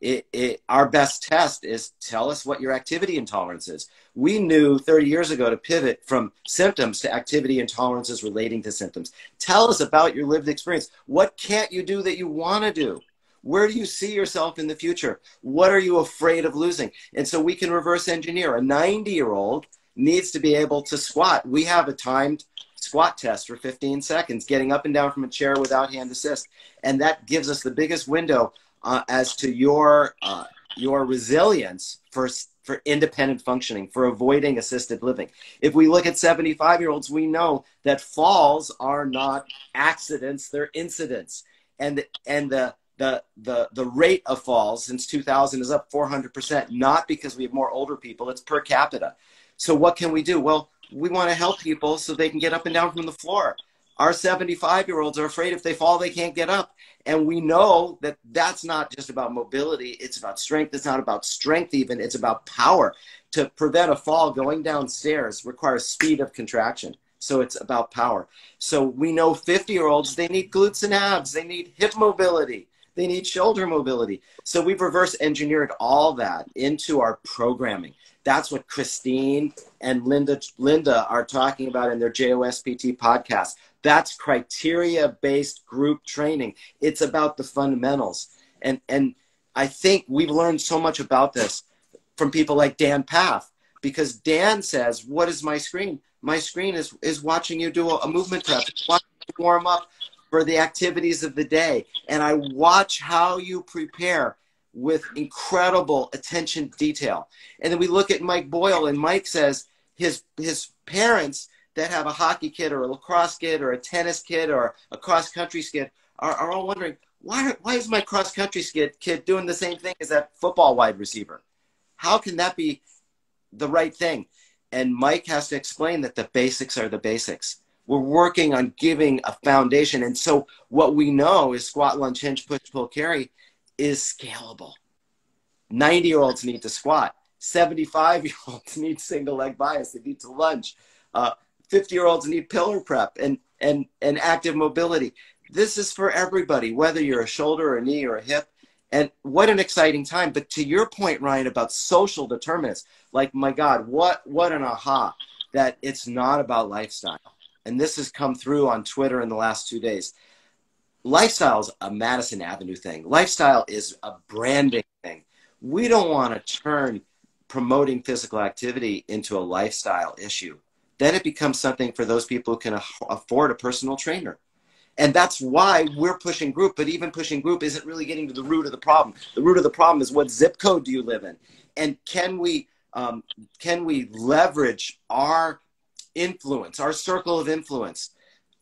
it, it, our best test is tell us what your activity intolerance is. We knew 30 years ago to pivot from symptoms to activity intolerances relating to symptoms. Tell us about your lived experience. What can't you do that you want to do? Where do you see yourself in the future? What are you afraid of losing? And so we can reverse engineer. A 90 year old needs to be able to squat. We have a timed squat test for 15 seconds, getting up and down from a chair without hand assist. And that gives us the biggest window uh, as to your uh, your resilience for for independent functioning, for avoiding assisted living. If we look at 75 year olds, we know that falls are not accidents, they're incidents. And, and the, the, the, the rate of falls since 2000 is up 400%, not because we have more older people, it's per capita. So what can we do? Well, we want to help people so they can get up and down from the floor. Our 75 year olds are afraid if they fall, they can't get up. And we know that that's not just about mobility, it's about strength. It's not about strength, even, it's about power. To prevent a fall, going downstairs requires speed of contraction. So it's about power. So we know 50 year olds, they need glutes and abs, they need hip mobility, they need shoulder mobility. So we've reverse engineered all that into our programming. That's what Christine and Linda Linda are talking about in their JOSPT podcast. That's criteria based group training. It's about the fundamentals. And, and I think we've learned so much about this from people like Dan Pfaff because Dan says, What is my screen? My screen is, is watching you do a, a movement prep, warm up for the activities of the day. And I watch how you prepare with incredible attention detail. And then we look at Mike Boyle, and Mike says his, his parents that have a hockey kid or a lacrosse kid or a tennis kid or a cross country kid are, are all wondering why, why is my cross country kid, kid doing the same thing as that football wide receiver? How can that be the right thing? And Mike has to explain that the basics are the basics. We're working on giving a foundation. And so what we know is squat, lunge, hinge, push, pull, carry is scalable. 90 year olds need to squat. 75 year olds need single leg bias. They need to lunge. Uh, 50 year olds need pillar prep and, and, and active mobility. This is for everybody, whether you're a shoulder or a knee or a hip. And what an exciting time. But to your point, Ryan, about social determinants, like, my God, what, what an aha that it's not about lifestyle. And this has come through on Twitter in the last two days. Lifestyle is a Madison Avenue thing. Lifestyle is a branding thing. We don't want to turn promoting physical activity into a lifestyle issue then it becomes something for those people who can afford a personal trainer. And that's why we're pushing group, but even pushing group isn't really getting to the root of the problem. The root of the problem is what zip code do you live in? And can we, um, can we leverage our influence, our circle of influence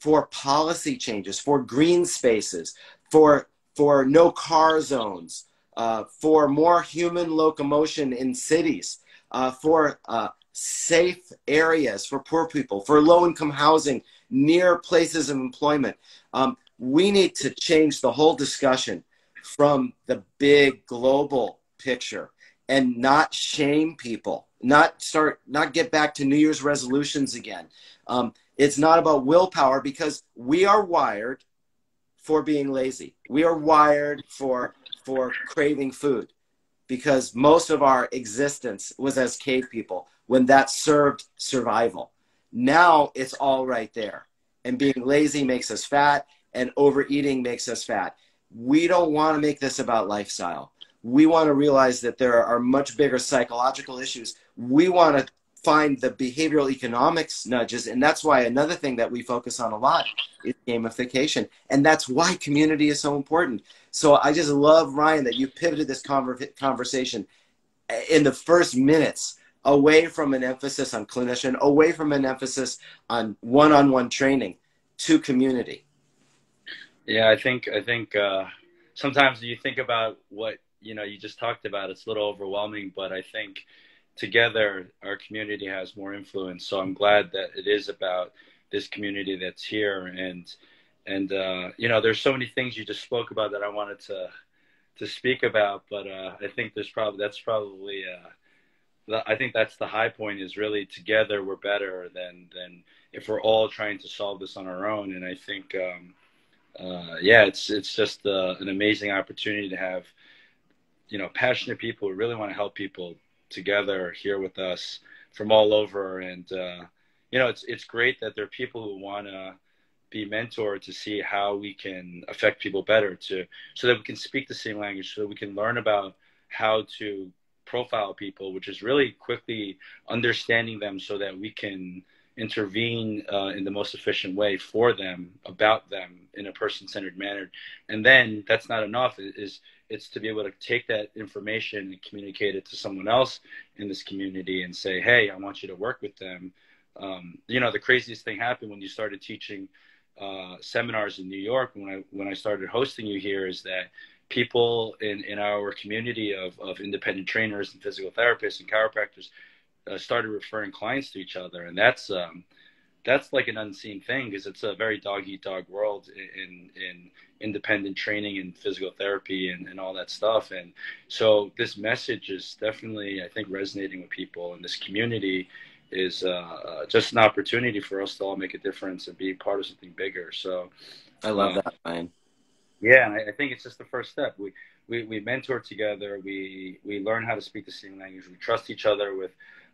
for policy changes, for green spaces, for, for no car zones, uh, for more human locomotion in cities, uh, for uh, safe areas for poor people, for low income housing near places of employment. Um, we need to change the whole discussion from the big global picture and not shame people, not start, not get back to New Year's resolutions again. Um, it's not about willpower because we are wired for being lazy. We are wired for for craving food because most of our existence was as cave people when that served survival. Now it's all right there. And being lazy makes us fat, and overeating makes us fat. We don't want to make this about lifestyle. We want to realize that there are much bigger psychological issues. We want to find the behavioral economics nudges. And that's why another thing that we focus on a lot is gamification. And that's why community is so important. So I just love, Ryan, that you pivoted this conversation in the first minutes away from an emphasis on clinician, away from an emphasis on one-on-one training to community. Yeah, I think I think uh, sometimes you think about what you know you just talked about. It's a little overwhelming, but I think together our community has more influence. So I'm glad that it is about this community that's here, and and uh, you know there's so many things you just spoke about that I wanted to to speak about, but uh, I think there's probably that's probably uh, I think that's the high point is really together we're better than than if we're all trying to solve this on our own. And I think, um, uh, yeah, it's it's just uh, an amazing opportunity to have, you know, passionate people who really want to help people together here with us from all over. And uh, you know, it's it's great that there are people who want to be mentored to see how we can affect people better to so that we can speak the same language so that we can learn about how to profile people, which is really quickly understanding them so that we can intervene uh, in the most efficient way for them, about them in a person-centered manner. And then that's not enough. Is it's to be able to take that information and communicate it to someone else in this community and say, hey, I want you to work with them. Um, you know, the craziest thing happened when you started teaching uh, seminars in New York when I when I started hosting you here is that people in, in our community of, of independent trainers and physical therapists and chiropractors uh, started referring clients to each other, and that's um, that's like an unseen thing because it's a very dog eat dog world in in independent training and physical therapy and, and all that stuff. And so this message is definitely i think resonating with people. In this community is uh, uh, just an opportunity for us to all make a difference and be part of something bigger. So i love uh, that Ryan. yeah and I, I, think it's just the first step. We, we we mentor together. We we learn how to speak the same language. We trust each other with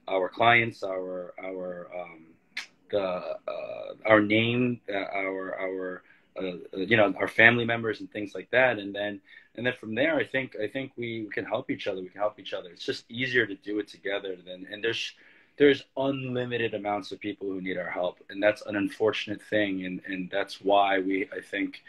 our clients our our um, the uh, our name, uh, our our uh, you know our family members and things like that, and then and then from there, I think I think we, we can help each other. We can help each other. It's just easier to do it together than and there's there's unlimited amounts of people who need our help, and that's an unfortunate thing, and and that's why we I think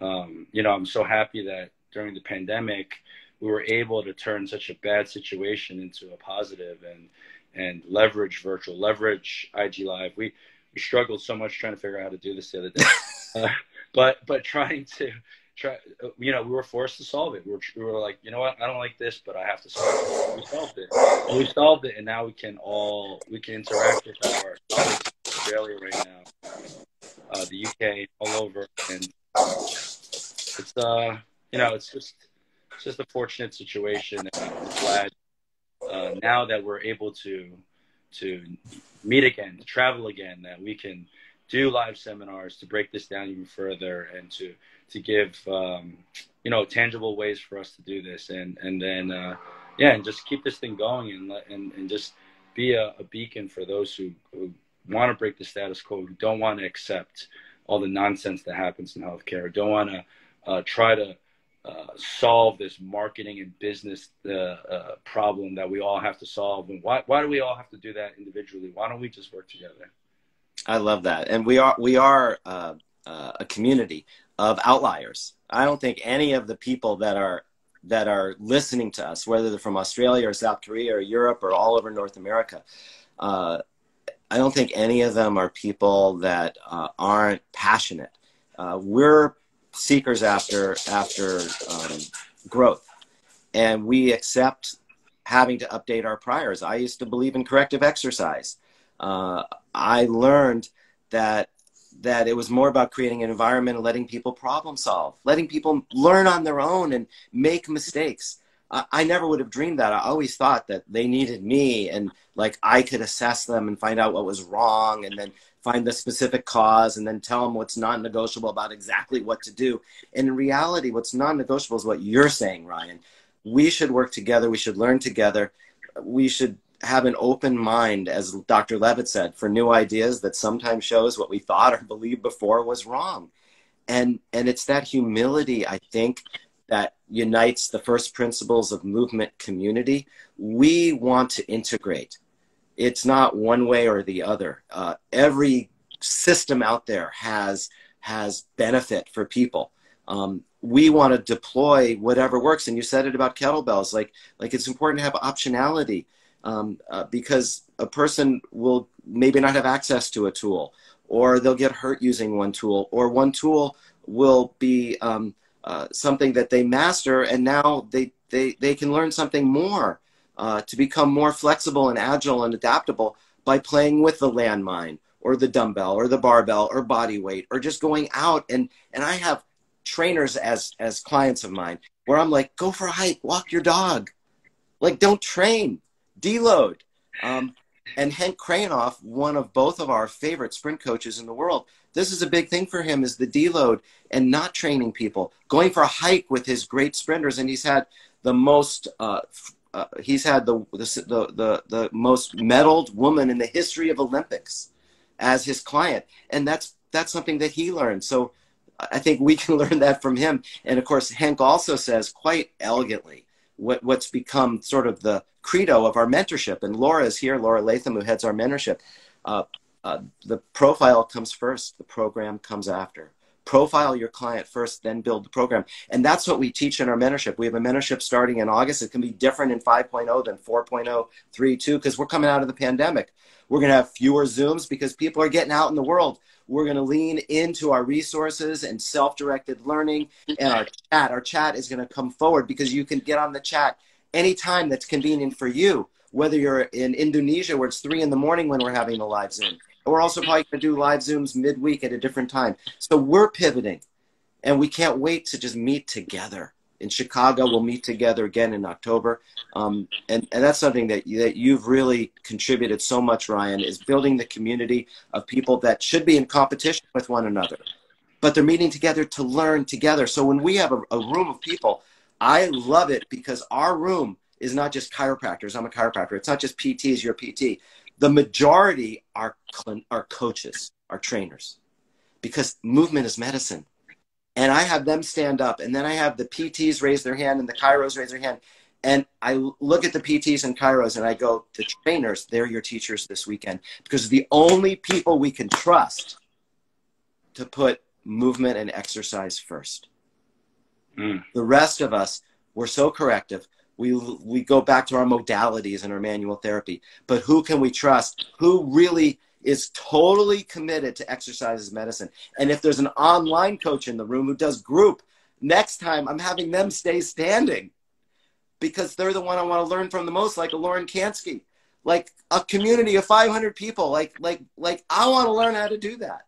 um, you know I'm so happy that during the pandemic we were able to turn such a bad situation into a positive and and leverage virtual, leverage IG Live. We we struggled so much trying to figure out how to do this the other day, uh, but but trying to try, you know, we were forced to solve it. We were, we were like, you know what, I don't like this, but I have to solve it. We solved it. And we solved it, and now we can all we can interact with our Australia right now, uh, the UK, all over, and it's uh, you know, it's just it's just a fortunate situation. And I'm glad uh, now that we're able to to meet again, to travel again, that we can do live seminars to break this down even further and to to give um, you know tangible ways for us to do this. And and then uh, yeah and just keep this thing going and and, and just be a, a beacon for those who, who want to break the status quo who don't want to accept all the nonsense that happens in healthcare don't want to uh, try to uh, solve this marketing and business uh, uh, problem that we all have to solve. And why, why do we all have to do that individually? Why don't we just work together? I love that. And we are, we are uh, uh, a community of outliers. I don't think any of the people that are, that are listening to us, whether they're from Australia or South Korea or Europe or all over North America, I don't think any of them are people that aren't passionate. we're seekers after after um, growth, and we accept having to update our priors. I used to believe in corrective exercise. Uh, I learned that that it was more about creating an environment and letting people problem solve, letting people learn on their own and make mistakes. I, never would have dreamed that. I always thought that they needed me and like I could assess them and find out what was wrong and then find the specific cause and then tell them what's non-negotiable about exactly what to do. And in reality, what's non-negotiable is what you're saying, Ryan. We should work together. We should learn together. We should have an open mind, as Dr. Lewit said, for new ideas that sometimes shows what we thought or believed before was wrong. And, and it's that humility, I think, that unites the first principles of movement community. We want to integrate it's not one way or the other. Uh, every system out there has has benefit for people. Um, we want to deploy whatever works, and you said it about kettlebells. Like like it's important to have optionality um, uh, because a person will maybe not have access to a tool, or they'll get hurt using one tool, or one tool will be um, uh, something that they master, and now they they they can learn something more uh, to become more flexible and agile and adaptable by playing with the landmine or the dumbbell or the barbell or body weight or just going out. And and I have trainers as as clients of mine where I'm like go for a hike walk your dog. Like don't train deload. Um, and Henk Kraaijenhof, one of both of our favorite sprint coaches in the world, this is a big thing for him is the deload and not training people, going for a hike with his great sprinters. And he's had the most uh, uh, he's had the, the, the, the most medaled woman in the history of Olympics as his client. And that's, that's something that he learned. So I think we can learn that from him. And of course, Henk also says quite elegantly what, what's become sort of the credo of our mentorship. And Laura is here, Laura Latham, who heads our mentorship. Uh, uh, the profile comes first, the program comes after. profile your client first, then build the program. And that's what we teach in our mentorship. We have a mentorship starting in August. It can be different in 5.0 than 4.0, 3.2, because we're coming out of the pandemic. We're going to have fewer Zooms because people are getting out in the world. We're going to lean into our resources and self directed learning and our chat. Our chat is going to come forward because you can get on the chat anytime that's convenient for you, whether you're in Indonesia where it's three in the morning when we're having a live Zoom we're also probably going to do live Zooms midweek at a different time. So we're pivoting and we can't wait to just meet together. In Chicago, we'll meet together again in October. Um, and, and that's something that, you, that you've really contributed so much, Ryan, is building the community of people that should be in competition with one another. But they're meeting together to learn together. So when we have a, a room of people, I love it because our room is not just chiropractors. I'm a chiropractor. It's not just PTs, you're a PT the majority are are coaches, are trainers, because movement is medicine. And I have them stand up, and then I have the PTs raise their hand and the chiros raise their hand, and I look at the PTs and chiros and I go, the trainers, they're your teachers this weekend because the only people we can trust to put movement and exercise first. Mm. The rest of us, we're so corrective we we go back to our modalities and our manual therapy. But who can we trust? Who really is totally committed to exercise as medicine? And if there's an online coach in the room who does group next time i'm having them stay standing because they're the one i want to learn from the most like a lauren Kanski like a community of 500 people like like like i want to learn how to do that.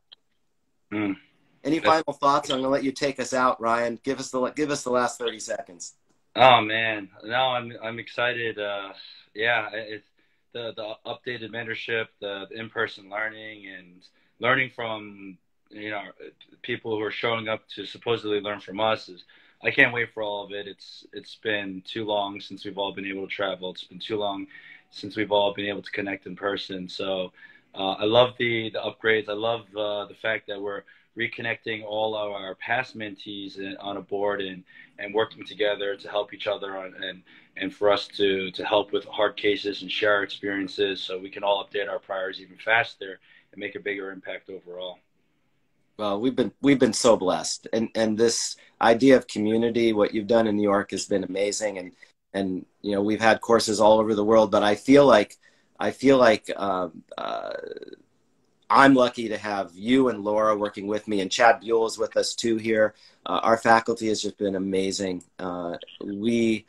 Mm. any final thoughts? I'm going to let you take us out ryan. Give us the give us the last 30 seconds Oh man, no, I'm I'm excited. Uh, yeah, it's the the updated mentorship, the, the in-person learning, and learning from you know people who are showing up to supposedly learn from us is. I can't wait for all of it. It's it's been too long since we've all been able to travel. It's been too long since we've all been able to connect in person. So uh, I love the the upgrades. I love uh, the fact that we're reconnecting all of our past mentees on a board and, and working together to help each other on, and, and for us to, to help with hard cases and share our experiences so we can all update our priors even faster and make a bigger impact overall. Well, we've been we've been so blessed, and and this idea of community, what you've done in New York, has been amazing, and and you know we've had courses all over the world, but I feel like I feel like uh, uh, I'm lucky to have you and Laura working with me, and Chad Buell is with us too here. Uh, our faculty has just been amazing. Uh, we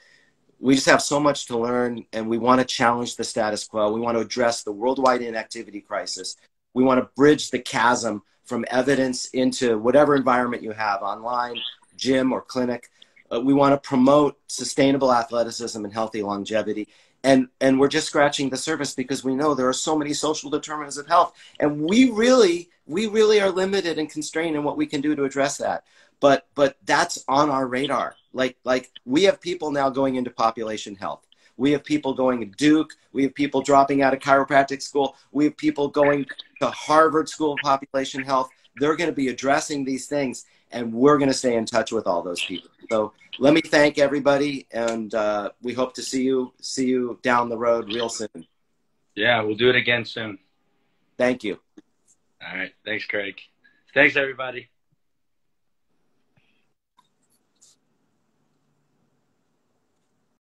we just have so much to learn, and we want to challenge the status quo. We want to address the worldwide inactivity crisis. We want to bridge the chasm from evidence into whatever environment you have, online, gym, or clinic. Uh, we want to promote sustainable athleticism and healthy longevity and and we're just scratching the surface because we know there are so many social determinants of health. And we really we really are limited and constrained in what we can do to address that. But but that's on our radar. Like like we have people now going into population health. We have people going to duke. We have people dropping out of chiropractic school. We have people going to harvard school of population health. They're going to be addressing these things and we're going to stay in touch with all those people. So let me thank everybody, and uh, we hope to see you see you down the road real soon. Yeah, we'll do it again soon. Thank you. All right. Thanks, Craig. Thanks, everybody.